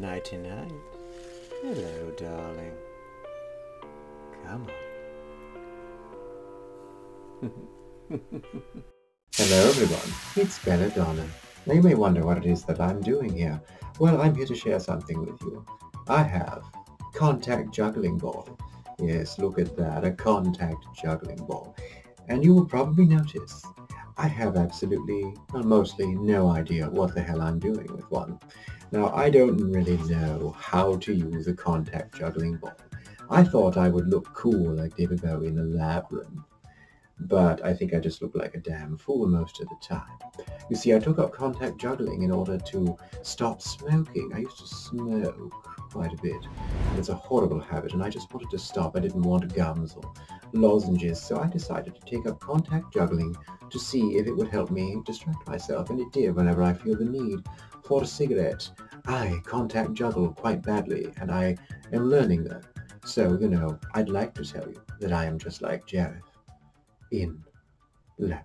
Nighty night. Hello, darling. Come on. Hello everyone, it's Belladonna. Now you may wonder what it is that I'm doing here. Well, I'm here to share something with you. I have contact juggling ball. Yes, look at that, a contact juggling ball. And you will probably notice I have absolutely, well, mostly no idea what the hell I'm doing with one. Now, I don't really know how to use a contact juggling ball. I thought I would look cool like David Bowie in the labyrinth, but I think I just look like a damn fool most of the time. You see, I took up contact juggling in order to stop smoking. I used to smoke quite a bit. And It's a horrible habit, and I just wanted to stop. I didn't want gums or lozenges, so I decided to take up contact juggling to see if it would help me distract myself, and it did whenever I feel the need for a cigarette. I contact juggle quite badly, and I am learning that. So, you know, I'd like to tell you that I am just like Jareth in Labyrinth.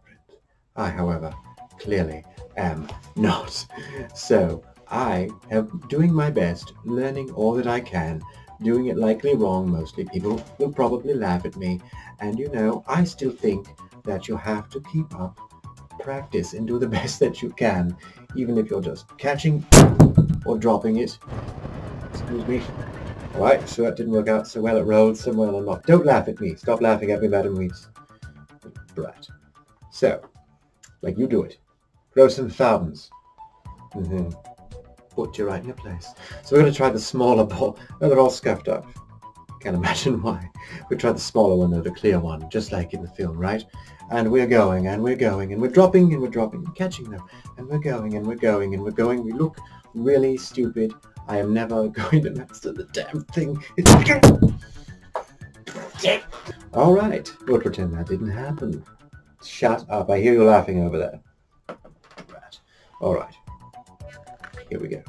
I, however, clearly am not. So, I am doing my best, learning all that I can, doing it likely wrong mostly. People will probably laugh at me. And you know, I still think that you have to keep up, practice, and do the best that you can, even if you're just catching or dropping it. Excuse me. Alright, so that didn't work out so well. It rolled so well or not. Don't laugh at me. Stop laughing at me, Madam Weeds. Right. So, like you do it. Grow some thumbs. Mm-hmm. Put you right in your place. So we're going to try the smaller ball. Oh, they're all scuffed up. Can't imagine why. We tried the smaller one though, the clear one, just like in the film, right? And we're going, and we're going, and we're dropping, and we're dropping, and catching them. And we're going, and we're going, and we're going. We look really stupid. I am never going to master the damn thing. All right, we'll pretend that didn't happen. Shut up. I hear you laughing over there. All right. Here we go.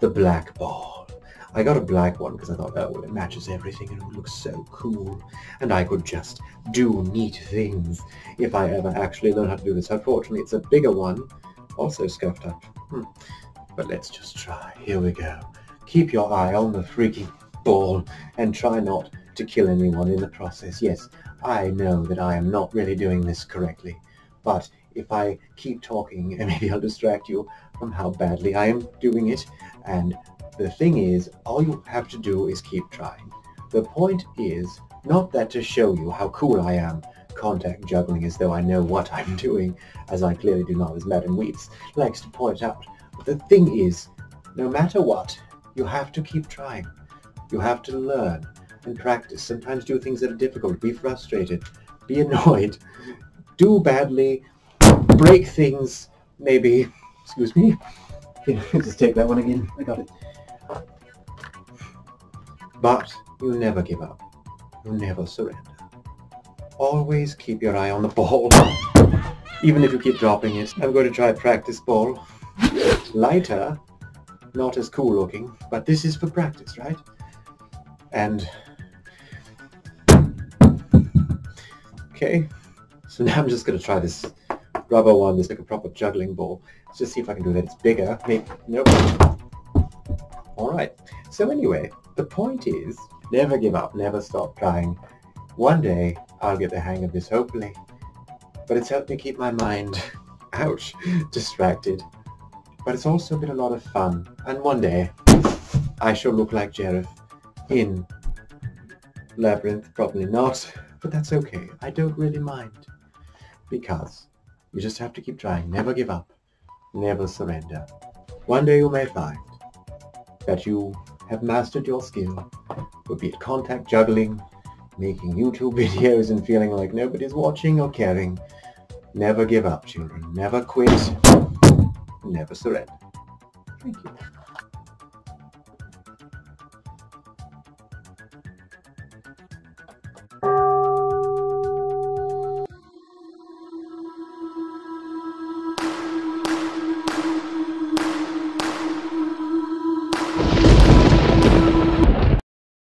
The black ball. I got a black one because I thought, oh, it matches everything and it looks so cool. And I could just do neat things if I ever actually learn how to do this. Unfortunately, it's a bigger one, also scuffed up. Hmm. But let's just try. Here we go. Keep your eye on the freaking ball and try not to kill anyone in the process. Yes, I know that I am not really doing this correctly, but if I keep talking, and maybe I'll distract you from how badly I am doing it. And the thing is, all you have to do is keep trying. The point is not that to show you how cool I am contact juggling as though I know what I'm doing, as I clearly do not, as Madam Weeds likes to point out. But the thing is, no matter what, you have to keep trying. You have to learn and practice. Sometimes do things that are difficult. Be frustrated. Be annoyed. Do badly. Break things. Maybe. Excuse me. Just take that one again. I got it. But you never give up. You never surrender. Always keep your eye on the ball. Even if you keep dropping it. I'm going to try practice ball. Lighter. Not as cool looking. But this is for practice, right? And... Okay. So now I'm just going to try this rubber one. This like a proper juggling ball. Let's just see if I can do that. It's bigger. Maybe. Nope. All right. So anyway, the point is, never give up. Never stop trying. One day, I'll get the hang of this, hopefully. But it's helped me keep my mind, ouch, distracted. But it's also been a lot of fun. And one day, I shall look like Jareth in Labyrinth. Probably not, but that's okay. I don't really mind. Because you just have to keep trying. Never give up. Never surrender. One day you may find that you have mastered your skill, be it contact juggling, making YouTube videos and feeling like nobody's watching or caring. Never give up, children. Never quit. Never surrender. Thank you.